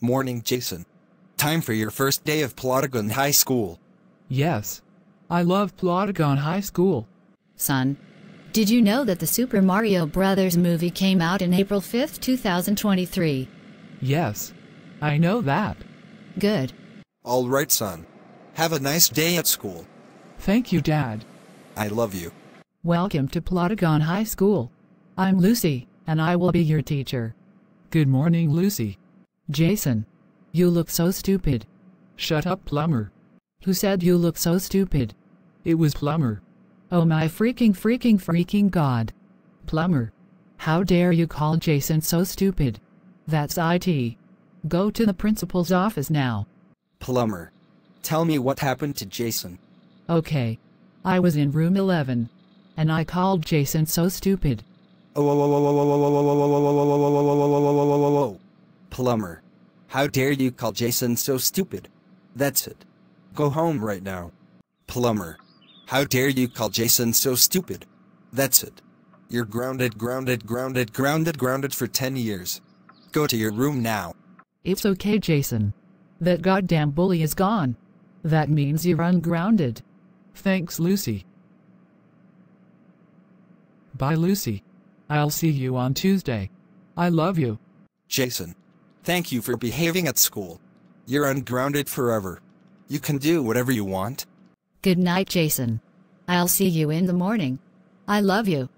Morning, Jason. Time for your first day of Plotagon High School. Yes. I love Plotagon High School. Son, did you know that the Super Mario Brothers movie came out in April 5th, 2023? Yes. I know that. Good. All right, son. Have a nice day at school. Thank you, Dad. I love you. Welcome to Plotagon High School. I'm Lucy, and I will be your teacher. Good morning, Lucy. Jason. You look so stupid. Shut up, Plumber. Who said you look so stupid? It was Plumber. Oh my freaking freaking freaking god. Plumber. How dare you call Jason so stupid? That's IT. Go to the principal's office now. Plumber. Tell me what happened to Jason. Okay. I was in room 11. And I called Jason so stupid. Oh, oh, oh, Plumber. How dare you call Jason so stupid? That's it. Go home right now. Plumber. How dare you call Jason so stupid? That's it. You're grounded, grounded, grounded, grounded, grounded for 10 years. Go to your room now. It's okay, Jason. That goddamn bully is gone. That means you're ungrounded. Thanks, Lucy. Bye, Lucy. I'll see you on Tuesday. I love you. Jason. Thank you for behaving at school. You're ungrounded forever. You can do whatever you want. Good night, Jason. I'll see you in the morning. I love you.